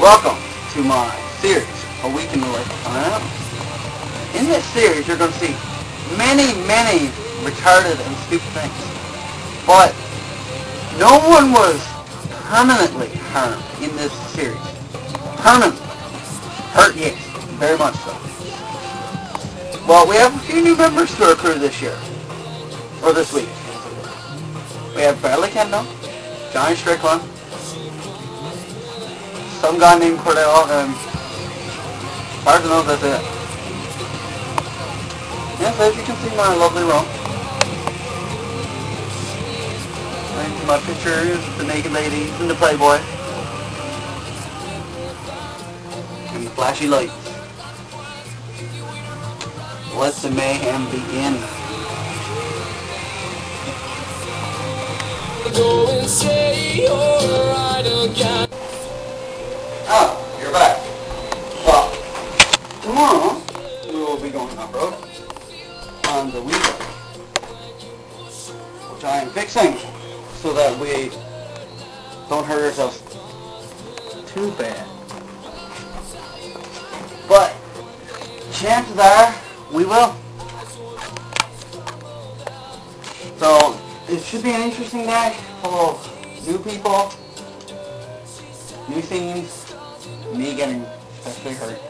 Welcome to my series, A Week in the Life of an In this series, you're going to see many, many retarded and stupid things. But no one was permanently harmed in this series. Permanently. Hurt, yes. Very much so. Well, we have a few new members to our crew this year. Or this week. We have Bradley Kendall, Jonny Strickland, some guy named Cordale, I know, that's it. Yes, as you can see my lovely room. And my pictures, the naked ladies, and the Playboy. And the flashy lights. Let the mayhem begin. Go and say you're right again. Oh, you're back. Well, tomorrow we on the weekend, which I am fixing so that we don't hurt ourselves too bad. But chances are we will. So it should be an interesting day full of new people, new things, me getting especially hurt.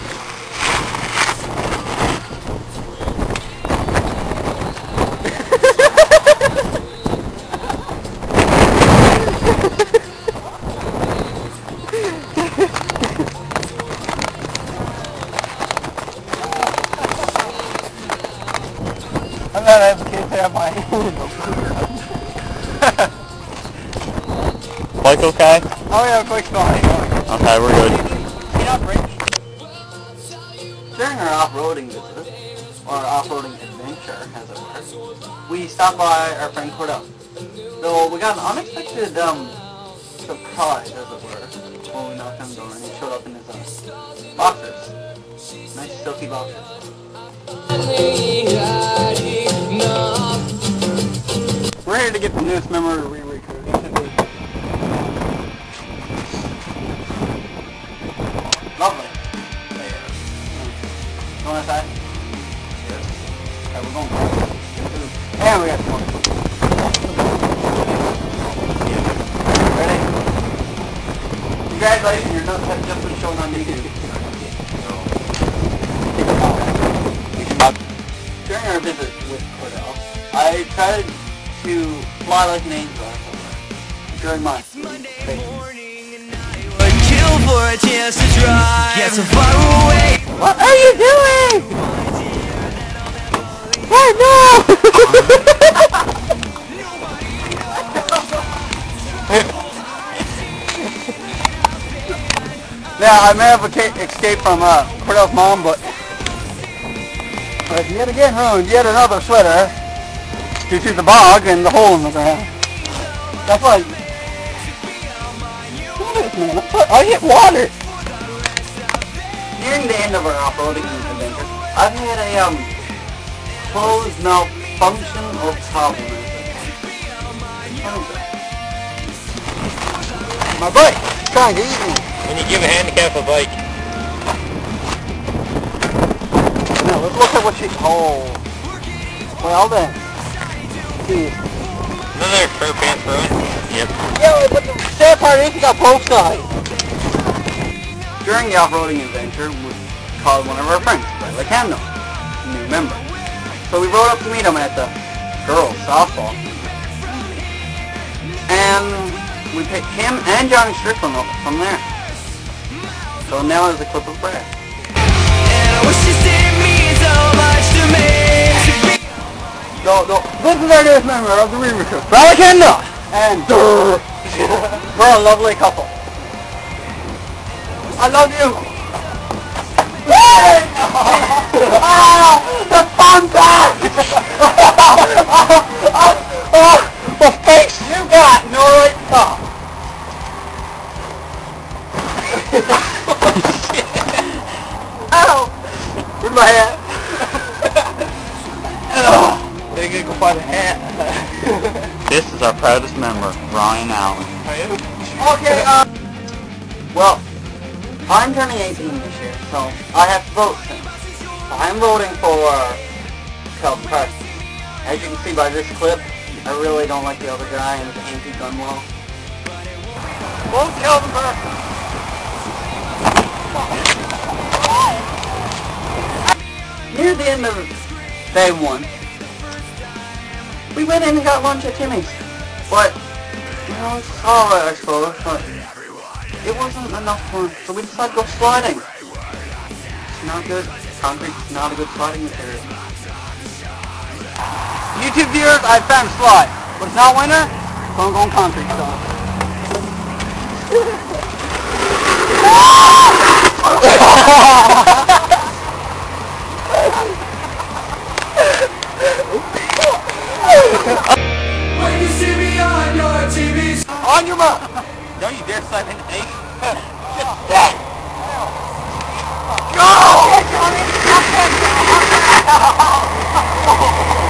I'm not advocating that my Bike okay? Oh yeah, quick fine. Okay, we're good. Get up, Rich. During our off-roading visit, or off-roading adventure, as it were, we stopped by our friend Cordale. So we got an unexpected um, surprise, as it were, when we knocked on the door and he showed up in his uh, boxers. Nice silky boxers. Get the newest member of the ReeRee crew. He should be lovely. There. You want to? Yes. Okay, we're going. And we got some more. Ready? Congratulations, your nuts have just been shown on YouTube. During our visit with Cordale, I tried to fly like an angel during my vacation. would kill for a chance to drive. Get so far away. What are you doing? Oh no! now I may have esca- escaped from uh, Cordale's mom, but but yet again ruined yet another sweater due to the bog and the hole in the ground. That's like Look at this, man. I hit water. Nearing the end of our off-roading adventure, I've had a um closed malfunction or problem. as it were. My bike is trying to eat me. When you give a handicap a bike, Now let's look at what she. Oh. Well then. See. another curb pants ruin. Yep. Yeah, but the sad part is you got both sides. During the off-roading adventure, we called one of our friends, Bradley Camno, a new member. So we rode up to meet him at the girls' softball. And we picked him and Jonny Strickland up from there. So now is a clip of Brad. No, no, this is our newest member of the ReeRee Crew, And Durr! We're a lovely couple. I love you! Ah, the fun back! oh, the face you this is our proudest member, Ryan Allen. Okay, uh... Well, I'm turning 18 this year, so I have to vote soon. I'm voting for Calvin Parsons. As you can see by this clip, I really don't like the other guy and his anti-gun law. Vote Calvin Parsons! Near the end of day one, we went in and got lunch at Timmy's. But, you know, it's alright I suppose, but it wasn't enough fun, so we decided to go sliding. It's not good. Concrete's not a good sliding material. YouTube viewers, I found slide. But it's not winter, so I'm going concrete style. on your mark. Don't you dare slap into eight. Go!